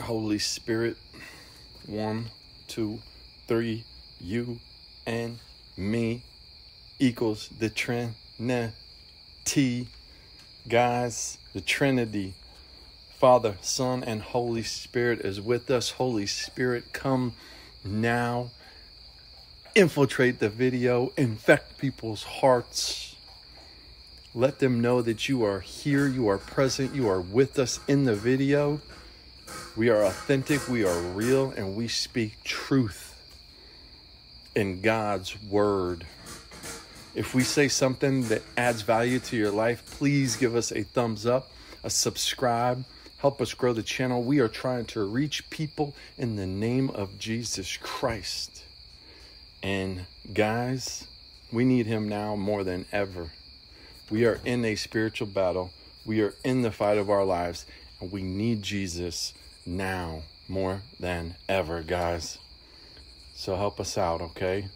Holy Spirit. One, two, three. You and me equals the Trinity. Guys, the Trinity. Father, Son, and Holy Spirit is with us. Holy Spirit, come now. Infiltrate the video, infect people's hearts. Let them know that you are here, you are present, you are with us in the video. We are authentic, we are real, and we speak truth in God's word. If we say something that adds value to your life, please give us a thumbs up, a subscribe, help us grow the channel. We are trying to reach people in the name of Jesus Christ. And guys, we need him now more than ever. We are in a spiritual battle. We are in the fight of our lives, we need Jesus now more than ever, guys. So help us out, okay?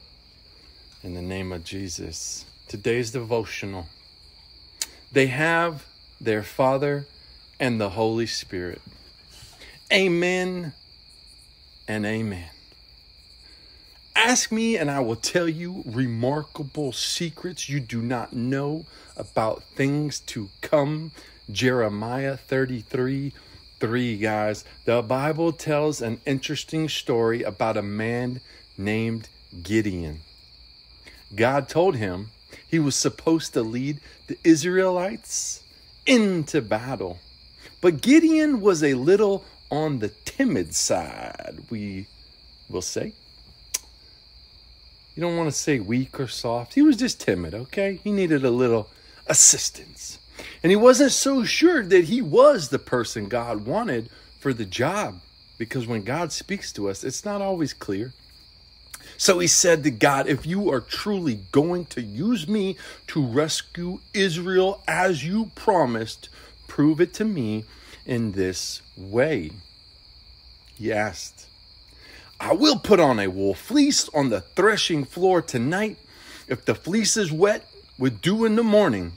In the name of Jesus. Today's devotional. They have their Father and the Holy Spirit. Amen and amen. Ask me, and I will tell you remarkable secrets you do not know about things to come. Jeremiah 33 3, guys. The Bible tells an interesting story about a man named Gideon. God told him he was supposed to lead the Israelites into battle. But Gideon was a little on the timid side, we will say. You don't want to say weak or soft. He was just timid, okay? He needed a little assistance. And he wasn't so sure that he was the person God wanted for the job because when God speaks to us, it's not always clear. So he said to God, If you are truly going to use me to rescue Israel as you promised, prove it to me in this way. He asked, I will put on a wool fleece on the threshing floor tonight. If the fleece is wet with dew in the morning,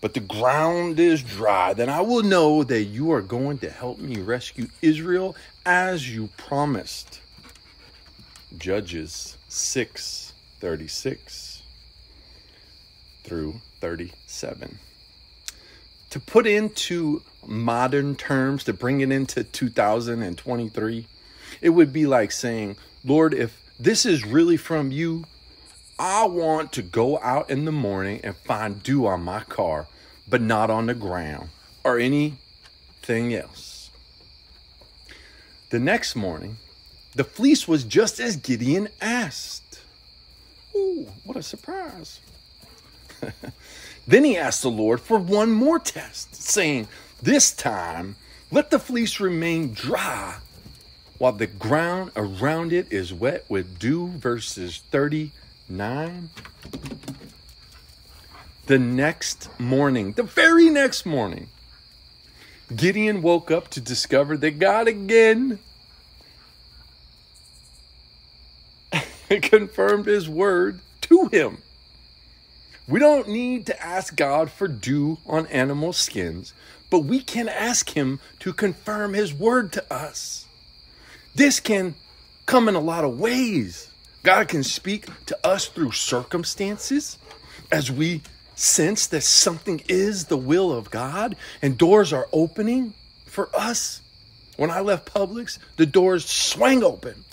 but the ground is dry, then I will know that you are going to help me rescue Israel as you promised. Judges 6 36 through 37. To put into modern terms, to bring it into 2023, it would be like saying, Lord, if this is really from you, I want to go out in the morning and find dew on my car, but not on the ground or anything else. The next morning, the fleece was just as Gideon asked. Ooh, what a surprise. then he asked the Lord for one more test, saying, This time let the fleece remain dry while the ground around it is wet with dew. Verses 39. The next morning, the very next morning, Gideon woke up to discover that God again confirmed his word to him. We don't need to ask God for dew on animal skins, but we can ask him to confirm his word to us. This can come in a lot of ways. God can speak to us through circumstances as we sense that something is the will of God and doors are opening for us. When I left Publix, the doors swang open.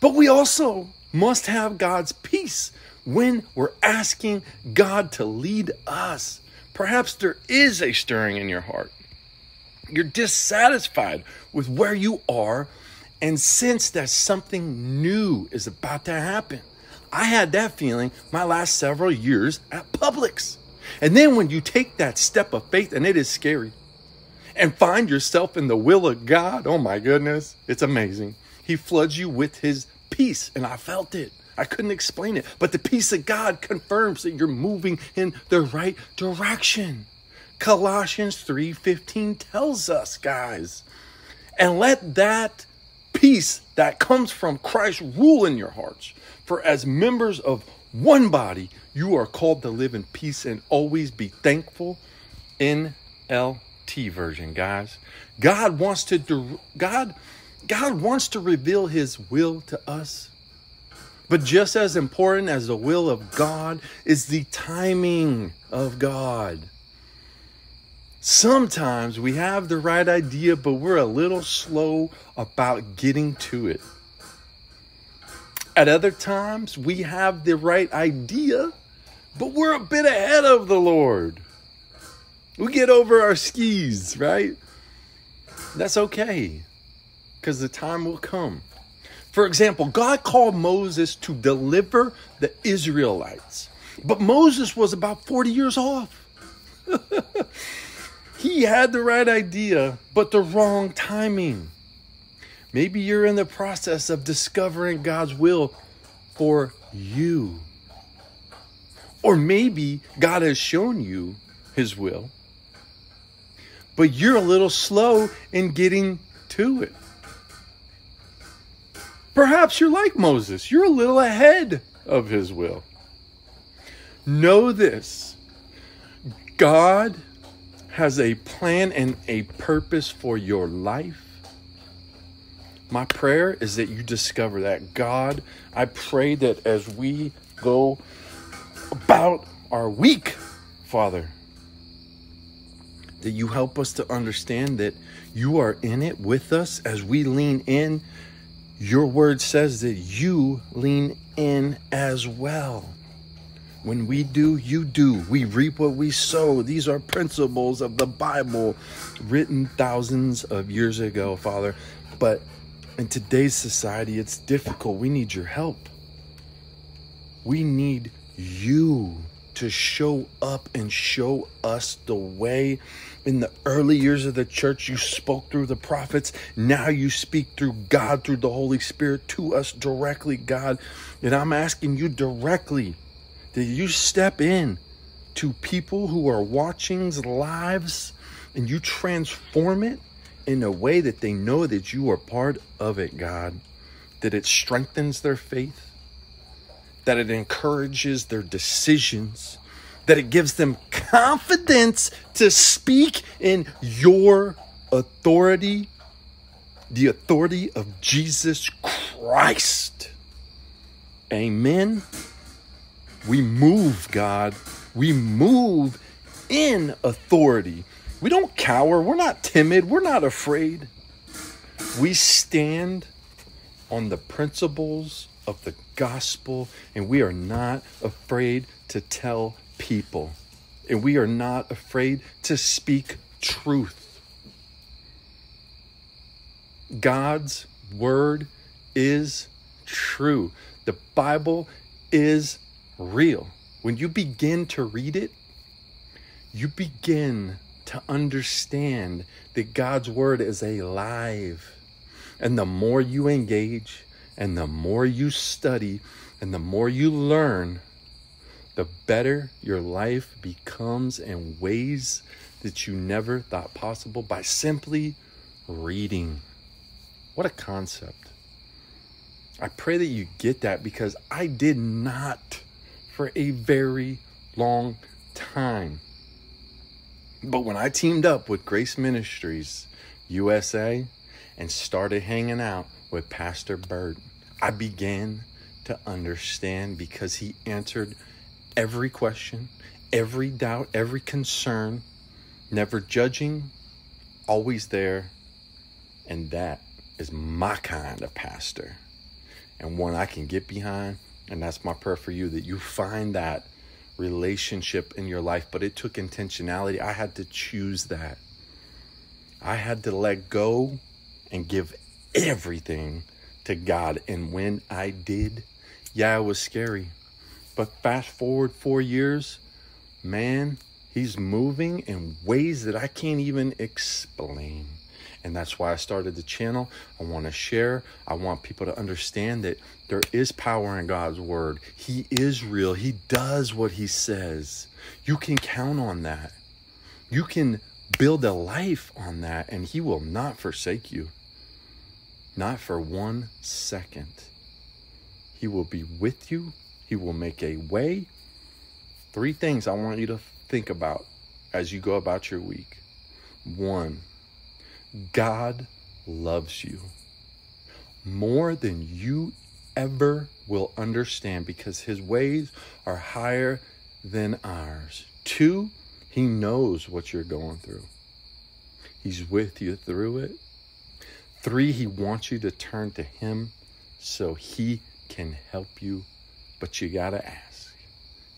But we also must have God's peace when we're asking God to lead us. Perhaps there is a stirring in your heart. You're dissatisfied with where you are and sense that something new is about to happen. I had that feeling my last several years at Publix. And then when you take that step of faith, and it is scary, and find yourself in the will of God, oh my goodness, it's amazing. He floods you with His peace, and I felt it. I couldn't explain it, but the peace of God confirms that you're moving in the right direction. Colossians 3:15 tells us, guys. And let that peace that comes from Christ rule in your hearts. For as members of one body, you are called to live in peace and always be thankful. NLT. T version, guys. God wants to God God wants to reveal his will to us. But just as important as the will of God is the timing of God. Sometimes we have the right idea, but we're a little slow about getting to it. At other times, we have the right idea, but we're a bit ahead of the Lord. We get over our skis, right? That's okay, because the time will come. For example, God called Moses to deliver the Israelites, but Moses was about 40 years off. he had the right idea, but the wrong timing. Maybe you're in the process of discovering God's will for you. Or maybe God has shown you his will, but you're a little slow in getting to it. Perhaps you're like Moses, you're a little ahead of his will. Know this God has a plan and a purpose for your life. My prayer is that you discover that. God, I pray that as we go about our week, Father, that you help us to understand that you are in it with us as we lean in your word says that you lean in as well. When we do, you do. We reap what we sow. These are principles of the Bible written thousands of years ago, Father. But in today's society, it's difficult. We need your help. We need you to show up and show us the way in the early years of the church, you spoke through the prophets. Now you speak through God, through the Holy Spirit to us directly, God. And I'm asking you directly that you step in to people who are watching's lives and you transform it in a way that they know that you are part of it, God. That it strengthens their faith, that it encourages their decisions, that it gives them confidence to speak in your authority, the authority of Jesus Christ. Amen. We move, God. We move in authority. We don't cower. We're not timid. We're not afraid. We stand on the principles of the gospel and we are not afraid to tell people, and we are not afraid to speak truth. God's word is true. The Bible is real. When you begin to read it, you begin to understand that God's word is alive. And the more you engage, and the more you study, and the more you learn, the better your life becomes in ways that you never thought possible by simply reading. What a concept. I pray that you get that because I did not for a very long time. But when I teamed up with Grace Ministries USA and started hanging out with Pastor Bird, I began to understand because he answered every question, every doubt, every concern, never judging, always there. And that is my kind of pastor and one I can get behind. And that's my prayer for you that you find that relationship in your life. But it took intentionality. I had to choose that. I had to let go and give everything to God. And when I did, yeah, it was scary. But fast forward four years, man, he's moving in ways that I can't even explain. And that's why I started the channel. I want to share. I want people to understand that there is power in God's word. He is real. He does what he says. You can count on that. You can build a life on that, and he will not forsake you. Not for one second. He will be with you he will make a way. Three things I want you to think about as you go about your week. One, God loves you more than you ever will understand because his ways are higher than ours. Two, he knows what you're going through. He's with you through it. Three, he wants you to turn to him so he can help you, but you got to ask.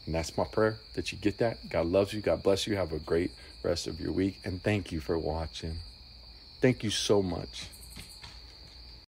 And that's my prayer that you get that. God loves you. God bless you. Have a great rest of your week. And thank you for watching. Thank you so much.